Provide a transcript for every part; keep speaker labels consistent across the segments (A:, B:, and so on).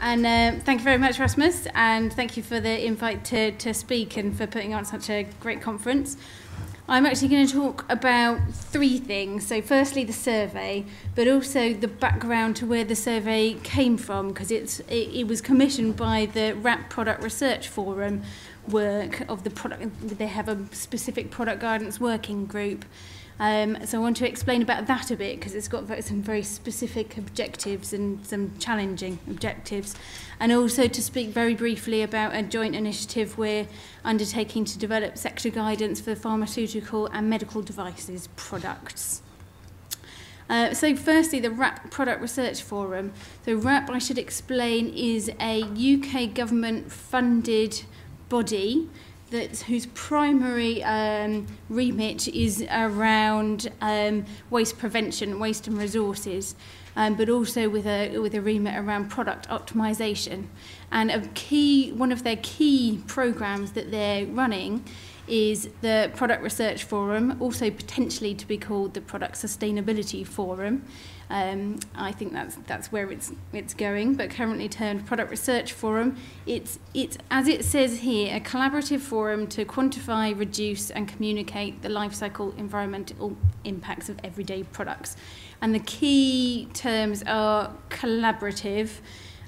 A: And uh, thank you very much, Rasmus, and thank you for the invite to, to speak and for putting on such a great conference. I'm actually going to talk about three things. So, firstly, the survey, but also the background to where the survey came from, because it, it was commissioned by the RAP Product Research Forum work of the product. They have a specific product guidance working group. Um, so I want to explain about that a bit because it's got some very specific objectives and some challenging objectives. And also to speak very briefly about a joint initiative we're undertaking to develop sector guidance for pharmaceutical and medical devices products. Uh, so firstly, the WRAP Product Research Forum. So WRAP, I should explain, is a UK government funded body that whose primary um, remit is around um, waste prevention, waste and resources, um, but also with a with a remit around product optimization. And a key one of their key programs that they're running is the Product Research Forum, also potentially to be called the Product Sustainability Forum. Um, I think that's that's where it's it's going, but currently termed Product Research Forum. It's it's as it says here, a collaborative forum to quantify, reduce, and communicate the life cycle environmental impacts of everyday products. And the key terms are collaborative.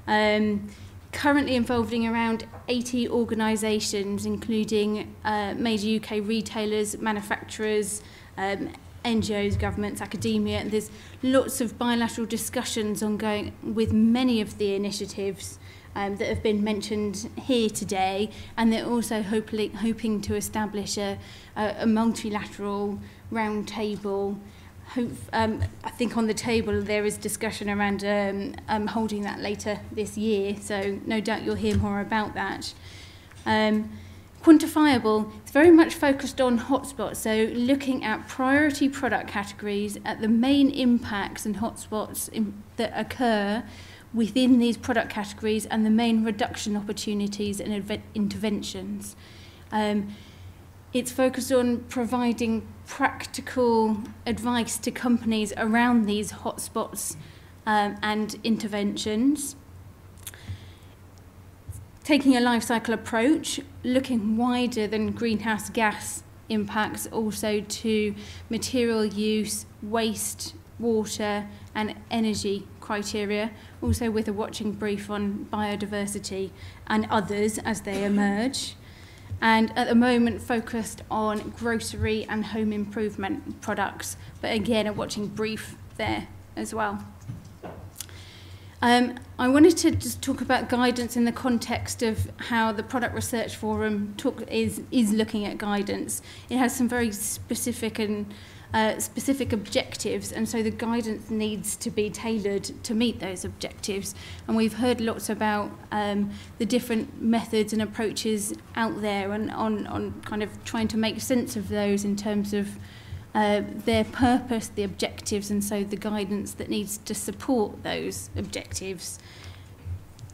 A: Um, currently involving around 80 organisations, including uh, major UK retailers, manufacturers, um, NGOs, governments, academia, and there's lots of bilateral discussions ongoing with many of the initiatives um, that have been mentioned here today, and they're also hopefully, hoping to establish a, a, a multilateral round table. Hope, um, I think on the table there is discussion around um, um, holding that later this year, so no doubt you'll hear more about that. Um, quantifiable, it's very much focused on hotspots, so looking at priority product categories, at the main impacts and hotspots that occur within these product categories and the main reduction opportunities and interventions. Um, it's focused on providing practical advice to companies around these hotspots um, and interventions. Taking a life cycle approach, looking wider than greenhouse gas impacts also to material use, waste, water and energy criteria, also with a watching brief on biodiversity and others as they emerge and at the moment focused on grocery and home improvement products, but again, a watching brief there as well. Um, I wanted to just talk about guidance in the context of how the Product Research Forum talk, is, is looking at guidance. It has some very specific and uh, specific objectives, and so the guidance needs to be tailored to meet those objectives. And we've heard lots about um, the different methods and approaches out there, and on, on kind of trying to make sense of those in terms of uh, their purpose, the objectives, and so the guidance that needs to support those objectives.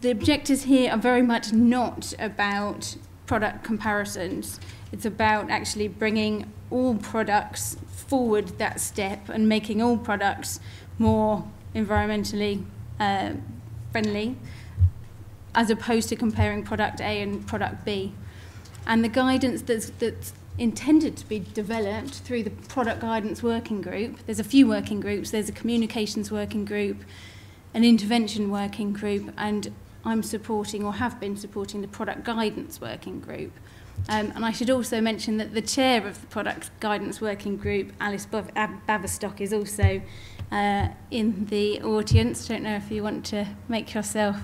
A: The objectives here are very much not about product comparisons. It's about actually bringing all products forward that step and making all products more environmentally uh, friendly as opposed to comparing product A and product B. And the guidance that's, that's intended to be developed through the product guidance working group, there's a few working groups, there's a communications working group, an intervention working group, and I'm supporting or have been supporting the product guidance working group. Um, and I should also mention that the chair of the Product Guidance Working Group, Alice Baverstock, is also uh, in the audience. I don't know if you want to make yourself.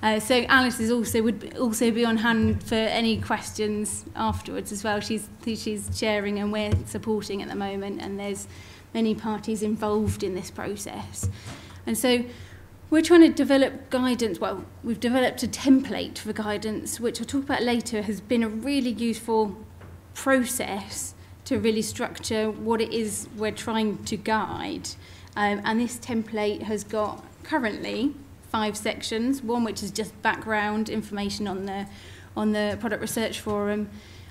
A: Uh, so Alice is also would also be on hand for any questions afterwards as well. She's she's sharing and we're supporting at the moment, and there's many parties involved in this process. And so we're trying to develop guidance. Well, we've developed a template for guidance, which I'll talk about later, has been a really useful process to really structure what it is we're trying to guide. Um, and this template has got currently five sections, one which is just background information on the, on the product research forum,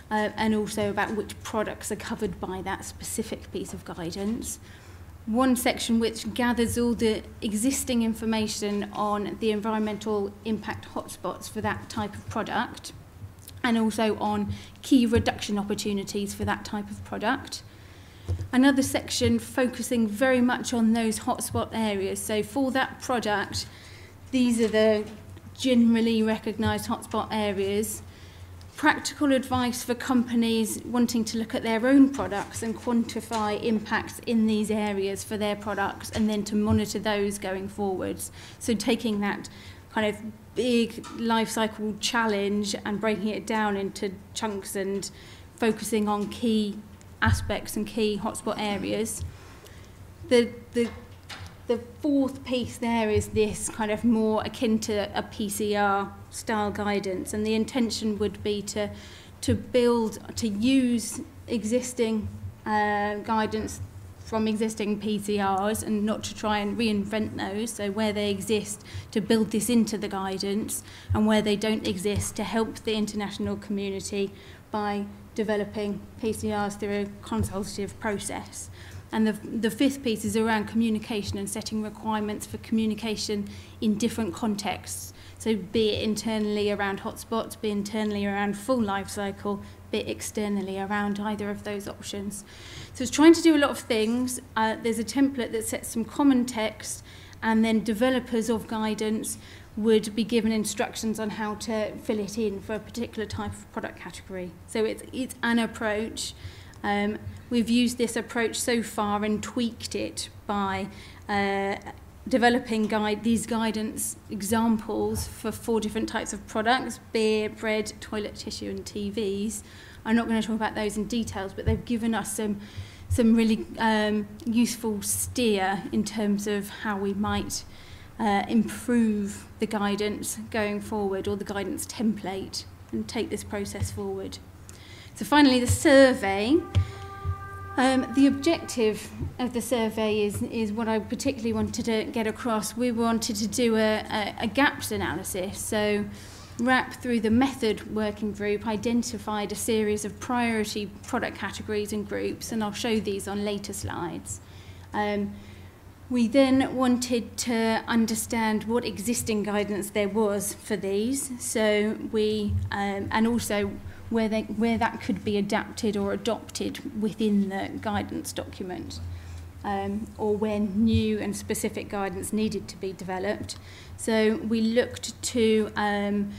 A: uh, and also about which products are covered by that specific piece of guidance. one section which gathers all the existing information on the environmental impact hotspots for that type of product and also on key reduction opportunities for that type of product. Another section focusing very much on those hotspot areas. So for that product, these are the generally recognised hotspot areas. Practical advice for companies wanting to look at their own products and quantify impacts in these areas for their products and then to monitor those going forwards. So taking that kind of big life cycle challenge and breaking it down into chunks and focusing on key aspects and key hotspot areas. The, the, the fourth piece there is this kind of more akin to a PCR style guidance and the intention would be to, to build, to use existing uh, guidance from existing PCRs and not to try and reinvent those. So where they exist, to build this into the guidance, and where they don't exist, to help the international community by developing PCRs through a consultative process. And the, the fifth piece is around communication and setting requirements for communication in different contexts. So be it internally around hotspots, be internally around full life cycle, be it externally around either of those options. So it's trying to do a lot of things. Uh, there's a template that sets some common text and then developers of guidance would be given instructions on how to fill it in for a particular type of product category. So it's, it's an approach Um, we've used this approach so far and tweaked it by uh, developing guide these guidance examples for four different types of products beer bread toilet tissue and TVs I'm not going to talk about those in details but they've given us some some really um useful steer in terms of how we might uh, improve the guidance going forward or the guidance template and take this process forward. So finally the survey Um, the objective of the survey is, is what I particularly wanted to get across. We wanted to do a, a, a gaps analysis. So WRAP, through the method working group, identified a series of priority product categories and groups, and I'll show these on later slides. Um, we then wanted to understand what existing guidance there was for these. So we, um, and also where, they, where that could be adapted or adopted within the guidance document um, or where new and specific guidance needed to be developed. So we looked to um,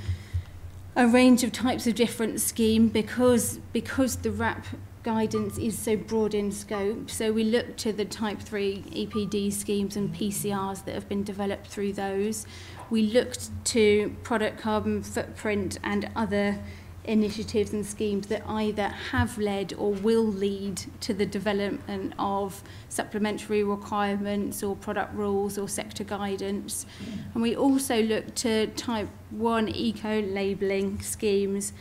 A: a range of types of different scheme because, because the WRAP guidance is so broad in scope. So we looked to the type 3 EPD schemes and PCRs that have been developed through those. We looked to product carbon footprint and other initiatives and schemes that either have led or will lead to the development of supplementary requirements or product rules or sector guidance. And we also look to type 1 eco-labelling schemes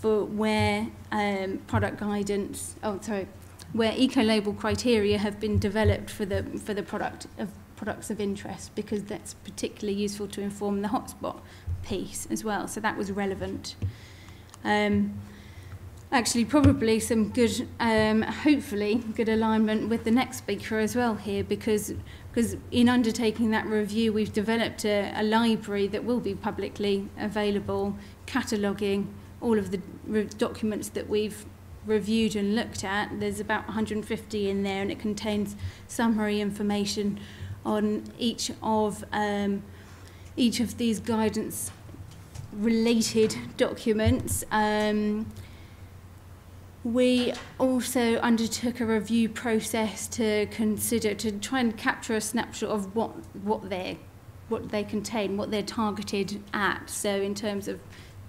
A: for where um, product guidance, oh sorry, where eco-label criteria have been developed for the, for the product of products of interest because that's particularly useful to inform the hotspot piece as well. So that was relevant. um, actually probably some good, um, hopefully, good alignment with the next speaker as well here because because in undertaking that review we've developed a, a library that will be publicly available, cataloguing all of the documents that we've reviewed and looked at. There's about 150 in there and it contains summary information on each of um, each of these guidance related documents. Um, we also undertook a review process to consider to try and capture a snapshot of what what they what they contain, what they're targeted at. So in terms of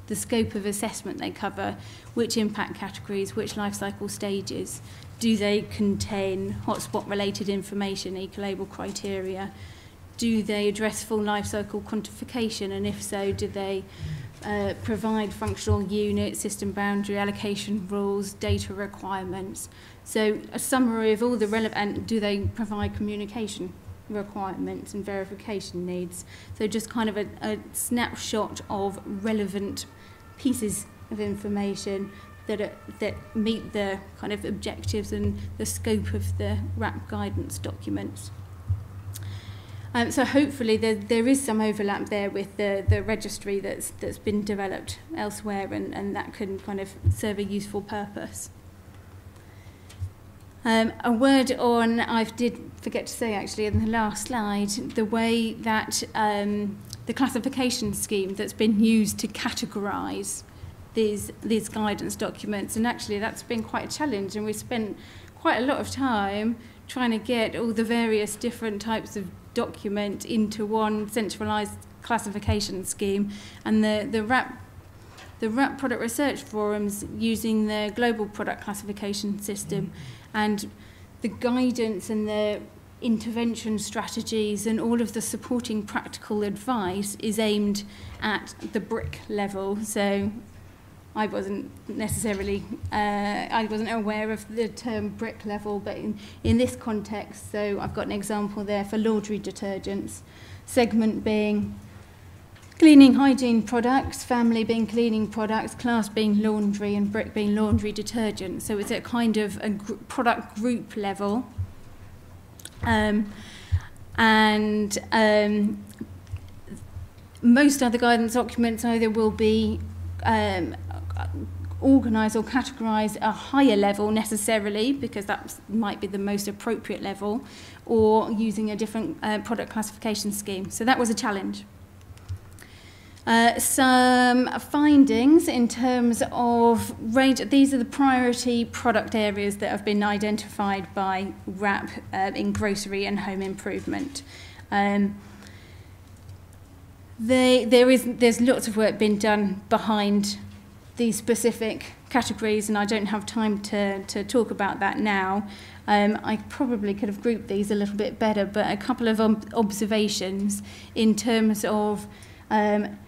A: the scope of assessment they cover, which impact categories, which life cycle stages, do they contain hotspot related information, eco-label criteria, do they address full life cycle quantification and if so do they uh, provide functional unit, system boundary, allocation rules, data requirements. So a summary of all the relevant, do they provide communication requirements and verification needs. So just kind of a, a snapshot of relevant pieces of information that are, that meet the kind of objectives and the scope of the WRAP guidance documents. Um, so hopefully there, there is some overlap there with the, the registry that's, that's been developed elsewhere and, and that can kind of serve a useful purpose. Um, a word on, I did forget to say actually in the last slide, the way that um, the classification scheme that's been used to categorise these, these guidance documents. And actually that's been quite a challenge and we spent quite a lot of time trying to get all the various different types of document into one centralised classification scheme. And the, the WRAP the WRAP product research forums using the global product classification system and the guidance and the intervention strategies and all of the supporting practical advice is aimed at the brick level. So I wasn't necessarily, uh, I wasn't aware of the term brick level, but in, in this context, so I've got an example there for laundry detergents, segment being cleaning hygiene products, family being cleaning products, class being laundry, and brick being laundry detergent. So it's a kind of a gr product group level. Um, and um, most other guidance documents either will be um, organise or categorise a higher level necessarily, because that might be the most appropriate level, or using a different uh, product classification scheme. So that was a challenge. Uh, some findings in terms of range. These are the priority product areas that have been identified by WRAP uh, in grocery and home improvement. Um, they, there is, there's lots of work being done behind these specific categories, and I don't have time to, to talk about that now. Um, I probably could have grouped these a little bit better, but a couple of observations in terms of um,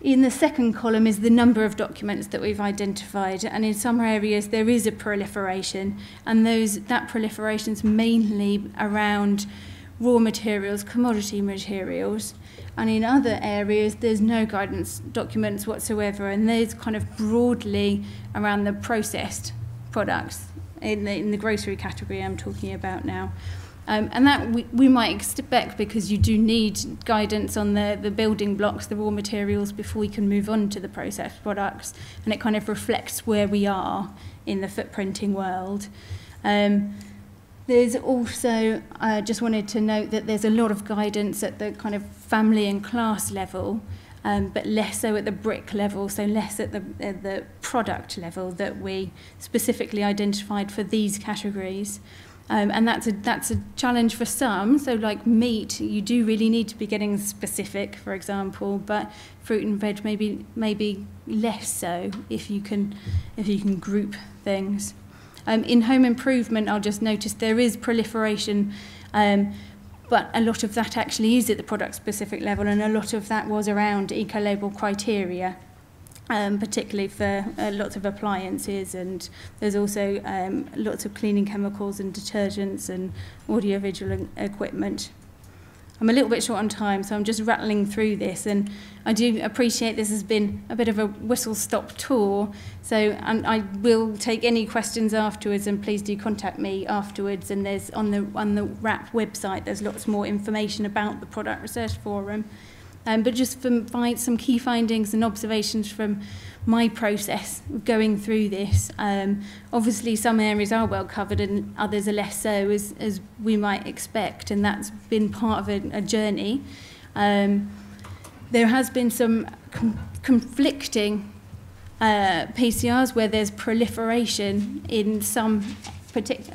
A: in the second column is the number of documents that we've identified, and in some areas there is a proliferation, and those that proliferation is mainly around raw materials, commodity materials. And in other areas, there's no guidance documents whatsoever. And those kind of broadly around the processed products in the, in the grocery category I'm talking about now. Um, and that we, we might expect because you do need guidance on the, the building blocks, the raw materials, before we can move on to the processed products. And it kind of reflects where we are in the footprinting world. Um, there's also, I uh, just wanted to note that there's a lot of guidance at the kind of family and class level, um, but less so at the brick level, so less at the, at the product level that we specifically identified for these categories. Um, and that's a, that's a challenge for some. So like meat, you do really need to be getting specific, for example, but fruit and veg maybe, maybe less so if you can, if you can group things. Um, in home improvement, I'll just notice there is proliferation, um, but a lot of that actually is at the product-specific level, and a lot of that was around eco-label criteria. Um, particularly for uh, lots of appliances and there's also um, lots of cleaning chemicals and detergents and audiovisual equipment. I'm a little bit short on time, so I'm just rattling through this, and I do appreciate this has been a bit of a whistle-stop tour, so I will take any questions afterwards, and please do contact me afterwards, and there's on the, on the WRAP website, there's lots more information about the Product Research Forum. Um, but just from find some key findings and observations from my process going through this. Um, obviously, some areas are well covered and others are less so, as, as we might expect, and that's been part of a, a journey. Um, there has been some com conflicting uh, PCRs where there's proliferation in some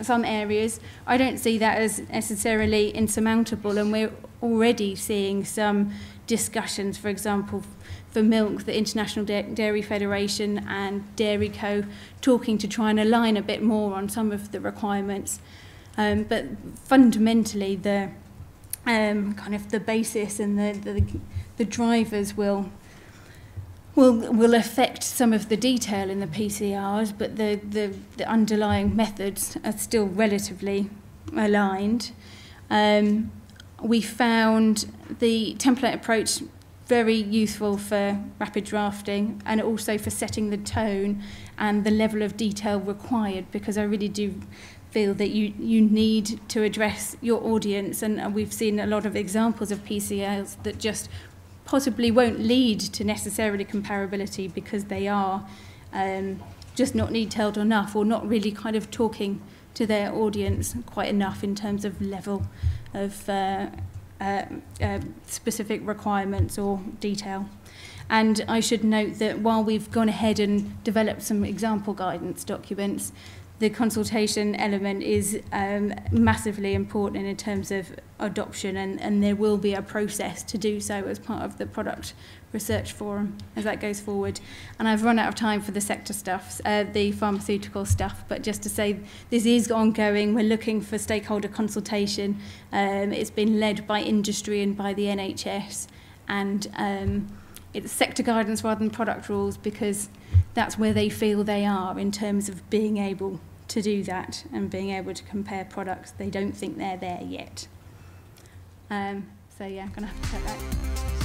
A: some areas. I don't see that as necessarily insurmountable, and we're already seeing some discussions, for example, for milk, the International Dairy Federation and DairyCo talking to try and align a bit more on some of the requirements. Um, but fundamentally, the um, kind of the basis and the, the, the drivers will will will affect some of the detail in the PCRs, but the, the, the underlying methods are still relatively aligned. Um, we found the template approach very useful for rapid drafting and also for setting the tone and the level of detail required because I really do feel that you, you need to address your audience. And, we've seen a lot of examples of PCRs that just possibly won't lead to necessarily comparability because they are um, just not detailed enough or not really kind of talking to their audience quite enough in terms of level of uh, uh, uh, specific requirements or detail. And I should note that while we've gone ahead and developed some example guidance documents, the consultation element is um, massively important in terms of adoption and, and there will be a process to do so as part of the product research forum as that goes forward. And I've run out of time for the sector stuff, uh, the pharmaceutical stuff, but just to say this is ongoing. We're looking for stakeholder consultation. Um, it's been led by industry and by the NHS and um, it's sector guidance rather than product rules because that's where they feel they are in terms of being able to do that and being able to compare products. They don't think they're there yet. Um, so yeah, I'm going to have to cut that.